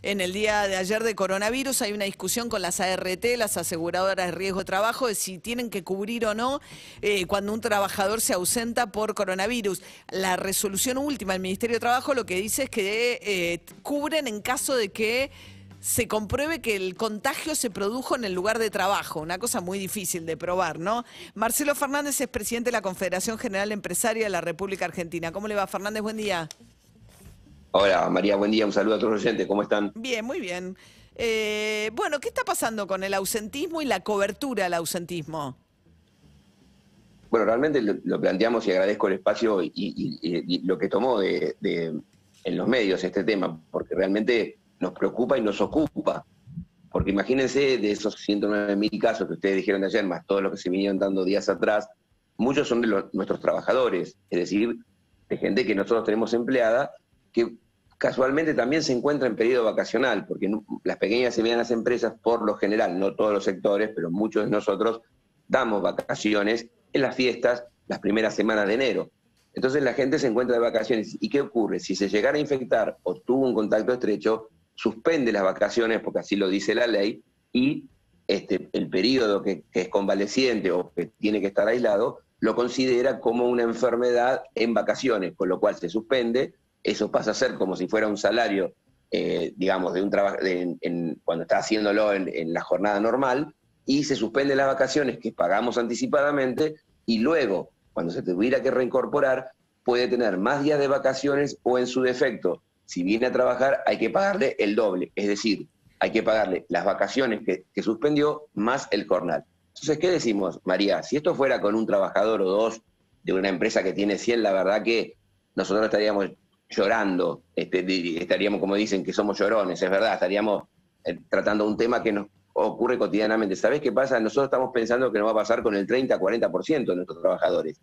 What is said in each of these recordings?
En el día de ayer de coronavirus hay una discusión con las ART, las aseguradoras de riesgo de trabajo, de si tienen que cubrir o no eh, cuando un trabajador se ausenta por coronavirus. La resolución última del Ministerio de Trabajo lo que dice es que eh, cubren en caso de que se compruebe que el contagio se produjo en el lugar de trabajo, una cosa muy difícil de probar, ¿no? Marcelo Fernández es presidente de la Confederación General Empresaria de la República Argentina. ¿Cómo le va, Fernández? Buen día. Hola María, buen día, un saludo a todos los oyentes, ¿cómo están? Bien, muy bien. Eh, bueno, ¿qué está pasando con el ausentismo y la cobertura al ausentismo? Bueno, realmente lo, planteamos y agradezco el espacio y, lo que tomó de, en los medios este tema, porque realmente nos preocupa y nos ocupa. Porque imagínense de esos 109 mil casos que ustedes dijeron ayer, más todos los que se vinieron dando días atrás, muchos son de nuestros trabajadores, es decir, de gente que nosotros tenemos empleada que casualmente también se encuentra en periodo vacacional, porque las pequeñas y medianas empresas, por lo general, no todos los sectores, pero muchos de nosotros, damos vacaciones en las fiestas las primeras semanas de enero. Entonces la gente se encuentra de vacaciones. ¿Y qué ocurre? Si se llegara a infectar o tuvo un contacto estrecho, suspende las vacaciones, porque así lo dice la ley, y este, el periodo que es convaleciente o que tiene que estar aislado, lo considera como una enfermedad en vacaciones, con lo cual se suspende eso pasa a ser como si fuera un salario, eh, digamos, de un trabajo cuando está haciéndolo en, la jornada normal, y se suspenden las vacaciones que pagamos anticipadamente, y luego, cuando se tuviera que reincorporar, puede tener más días de vacaciones o en su defecto, si viene a trabajar, hay que pagarle el doble, es decir, hay que pagarle las vacaciones que, suspendió más el jornal. Entonces, ¿qué decimos, María? Si esto fuera con un trabajador o dos de una empresa que tiene 100, la verdad que nosotros estaríamos llorando, este, estaríamos, como dicen, que somos llorones, es verdad, estaríamos eh, tratando un tema que nos ocurre cotidianamente. ¿Sabés qué pasa? Nosotros estamos pensando que nos va a pasar con el 30-40% de nuestros trabajadores.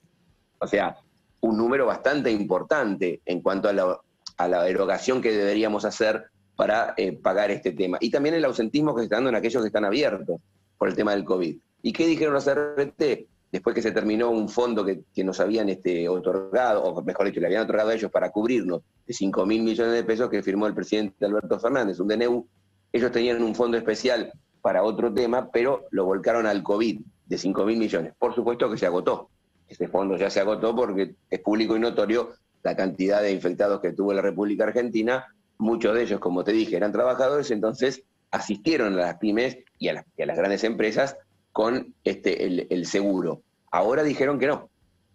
O sea, un número bastante importante en cuanto a la, a la erogación que deberíamos hacer para eh, pagar este tema. Y también el ausentismo que se está dando en aquellos que están abiertos por el tema del COVID. ¿Y qué dijeron los RT? Después que se terminó un fondo que, nos habían este, otorgado, o mejor dicho, le habían otorgado a ellos para cubrirnos de 5 mil millones de pesos que firmó el presidente Alberto Fernández, un DNU, ellos tenían un fondo especial para otro tema, pero lo volcaron al COVID de 5 mil millones. Por supuesto que se agotó. Este fondo ya se agotó porque es público y notorio la cantidad de infectados que tuvo la República Argentina. Muchos de ellos, como te dije, eran trabajadores, entonces asistieron a las pymes y a las, y a las grandes empresas con este, el, seguro. Ahora dijeron que no.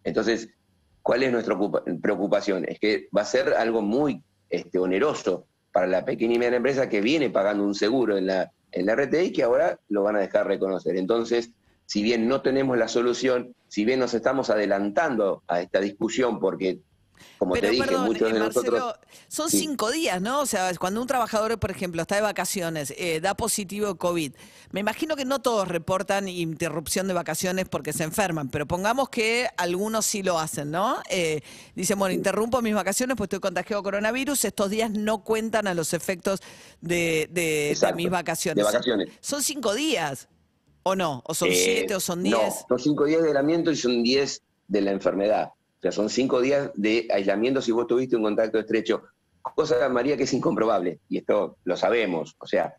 Entonces, ¿cuál es nuestra preocupación? Es que va a ser algo muy este, oneroso para la pequeña y mediana empresa que viene pagando un seguro en la, en la RTI que ahora lo van a dejar reconocer. Entonces, si bien no tenemos la solución, si bien nos estamos adelantando a esta discusión porque como te dije, muchos de eh, nosotros. Son cinco días, ¿no? O sea, cuando un trabajador, por ejemplo, está de vacaciones, eh, da positivo COVID, me imagino que no todos reportan interrupción de vacaciones porque se enferman, pero pongamos que algunos sí lo hacen, ¿no? Eh, dicen, bueno, interrumpo mis vacaciones pues estoy contagiado coronavirus, estos días no cuentan a los efectos de, mis vacaciones. De vacaciones. Son cinco días, ¿o no? ¿O son siete o son diez? No, son cinco días de aislamiento y son diez de la enfermedad. O sea, son cinco días de aislamiento si vos tuviste un contacto estrecho. Cosa, María, que es incomprobable, y esto lo sabemos. O sea,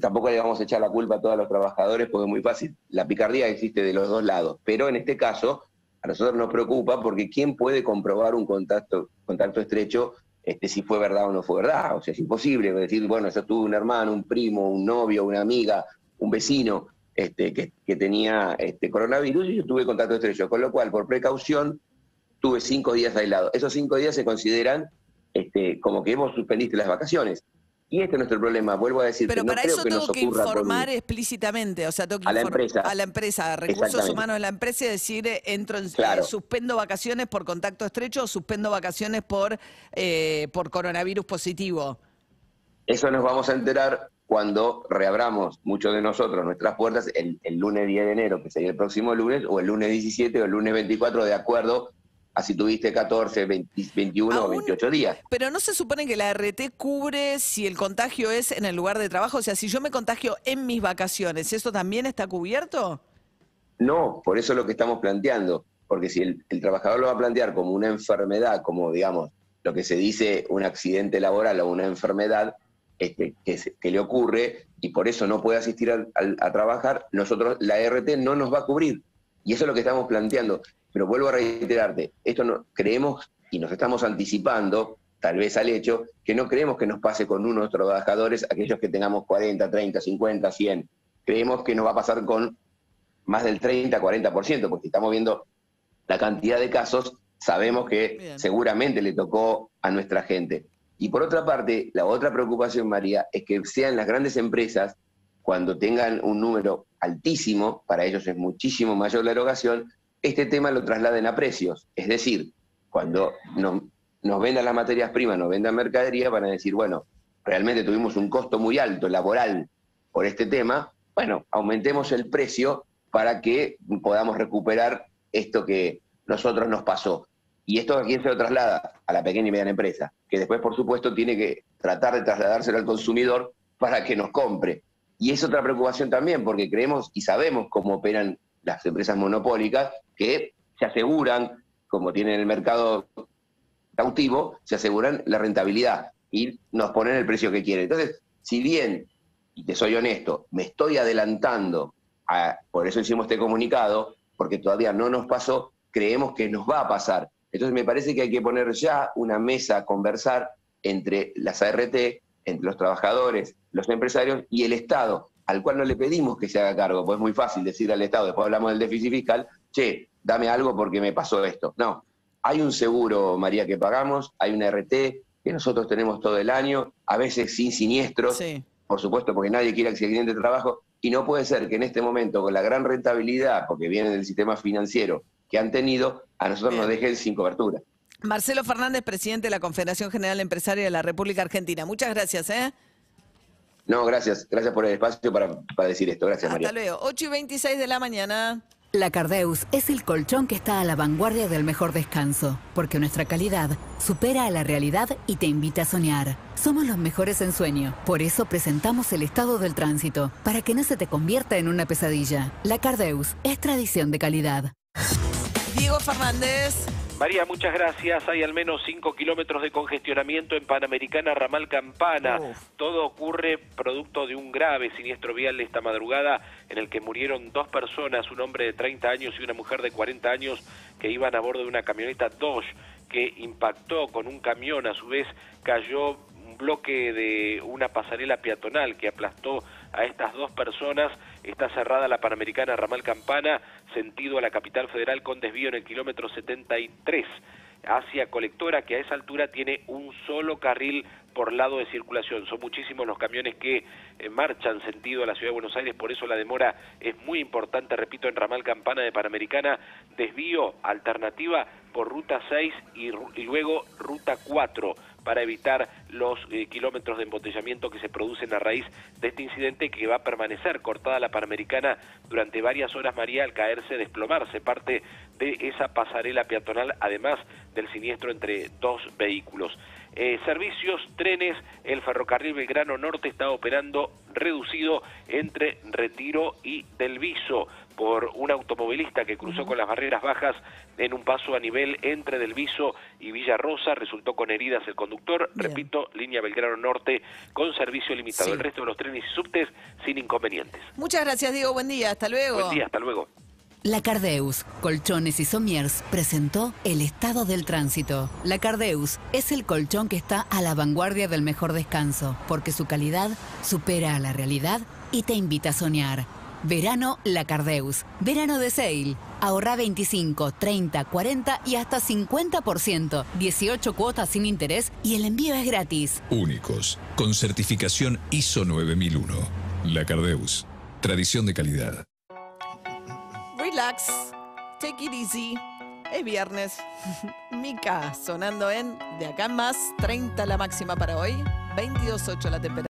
tampoco le vamos a echar la culpa a todos los trabajadores porque es muy fácil. La picardía existe de los dos lados. Pero en este caso, a nosotros nos preocupa porque ¿quién puede comprobar un contacto, contacto estrecho este, si fue verdad o no fue verdad? O sea, es imposible decir, bueno, yo tuve un hermano, un primo, un novio, una amiga, un vecino este, que, tenía este, coronavirus y yo tuve contacto estrecho. Con lo cual, por precaución, tuve cinco días aislado. Esos cinco días se consideran este, como que hemos suspendido las vacaciones. Y este es nuestro problema, vuelvo a decir. Pero para eso tengo que informar explícitamente, o sea, tengo que a la empresa. A la empresa, recursos humanos de la empresa y decir, eh, entro en, claro. suspendo vacaciones por contacto estrecho o suspendo vacaciones por, eh, por coronavirus positivo. Eso nos vamos a enterar cuando reabramos muchos de nosotros nuestras puertas el, el lunes 10 de enero, que sería el próximo lunes, o el lunes 17 o el lunes 24, de acuerdo así tuviste 14, 21 o 28 días. Pero no se supone que la RT cubre si el contagio es en el lugar de trabajo, o sea, si yo me contagio en mis vacaciones, ¿eso también está cubierto? No, por eso es lo que estamos planteando, porque si el, trabajador lo va a plantear como una enfermedad, como digamos lo que se dice un accidente laboral o una enfermedad, este, que, le ocurre y por eso no puede asistir a, trabajar, nosotros la RT no nos va a cubrir. Y eso es lo que estamos planteando. Pero vuelvo a reiterarte, esto no, creemos y nos estamos anticipando, tal vez al hecho, que no creemos que nos pase con uno de nuestros trabajadores, aquellos que tengamos 40, 30, 50, 100. Creemos que nos va a pasar con más del 30, 40%, porque estamos viendo la cantidad de casos, sabemos que seguramente le tocó a nuestra gente. Y por otra parte, la otra preocupación, María, es que sean las grandes empresas, cuando tengan un número altísimo, para ellos es muchísimo mayor la erogación, este tema lo trasladen a precios. Es decir, cuando nos vendan las materias primas, nos vendan mercadería, van a decir, bueno, realmente tuvimos un costo muy alto laboral por este tema, bueno, aumentemos el precio para que podamos recuperar esto que nosotros nos pasó. ¿Y esto a quién se lo traslada? A la pequeña y mediana empresa, que después, por supuesto, tiene que tratar de trasladárselo al consumidor para que nos compre. Y es otra preocupación también, porque creemos y sabemos cómo operan las empresas monopólicas, que se aseguran, como tienen el mercado cautivo, se aseguran la rentabilidad y nos ponen el precio que quieren. Entonces, si bien, y te soy honesto, me estoy adelantando, a, por eso hicimos este comunicado, porque todavía no nos pasó, creemos que nos va a pasar. Entonces me parece que hay que poner ya una mesa a conversar entre las ART, entre los trabajadores, los empresarios y el Estado, al cual no le pedimos que se haga cargo, pues es muy fácil decir al Estado, después hablamos del déficit fiscal, che, dame algo porque me pasó esto. No, hay un seguro, María, que pagamos, hay una RT que nosotros tenemos todo el año, a veces sin siniestros, por supuesto, porque nadie quiere accidente de trabajo, y no puede ser que en este momento, con la gran rentabilidad, porque viene del sistema financiero, que han tenido, a nosotros nos dejen sin cobertura. Marcelo Fernández, presidente de la Confederación General Empresaria de la República Argentina. Muchas gracias, ¿eh? No, gracias. Gracias por el espacio para, decir esto. Gracias, María. Hasta luego. 8 y 26 de la mañana. La Cardeus es el colchón que está a la vanguardia del mejor descanso, porque nuestra calidad supera a la realidad y te invita a soñar. Somos los mejores en sueño, por eso presentamos el estado del tránsito, para que no se te convierta en una pesadilla. La Cardeus es tradición de calidad. Diego Fernández. María, muchas gracias. Hay al menos 5 kilómetros de congestionamiento en Panamericana Ramal Campana. Todo ocurre producto de un grave siniestro vial esta madrugada en el que murieron dos personas, un hombre de 30 años y una mujer de 40 años que iban a bordo de una camioneta Dodge que impactó con un camión. A su vez cayó un bloque de una pasarela peatonal que aplastó a estas dos personas. Está cerrada la Panamericana Ramal Campana, sentido a la capital federal con desvío en el kilómetro 73 hacia Colectora, que a esa altura tiene un solo carril por lado de circulación. Son muchísimos los camiones que eh, marchan sentido a la ciudad de Buenos Aires, por eso la demora es muy importante, repito, en Ramal Campana de Panamericana, desvío alternativa por ruta 6 y, y luego ruta 4 para evitar los eh, kilómetros de embotellamiento que se producen a raíz de este incidente que va a permanecer cortada la Panamericana durante varias horas, María, al caerse, desplomarse parte de esa pasarela peatonal, además del siniestro entre dos vehículos. Eh, servicios, trenes, el ferrocarril Belgrano Norte está operando reducido entre Retiro y Delviso por un automovilista que cruzó con las barreras bajas en un paso a nivel entre Delviso y Villarrosa, resultó con heridas el conductor, repito, línea Belgrano Norte con servicio limitado, el resto de los trenes y subtes sin inconvenientes. Muchas gracias Diego, buen día, hasta luego. Buen día, hasta luego. La Cardeus, Colchones y Somiers presentó el estado del tránsito. La Cardeus es el colchón que está a la vanguardia del mejor descanso, porque su calidad supera a la realidad y te invita a soñar. Verano La Cardeus. Verano de sale. Ahorra 25, 30, 40 y hasta 50%. 18 cuotas sin interés y el envío es gratis. Únicos. Con certificación ISO 9001. La Cardeus. Tradición de calidad. Relax. Take it easy. Es viernes. Mica sonando en de acá más 30 la máxima para hoy. 22.8 la temperatura.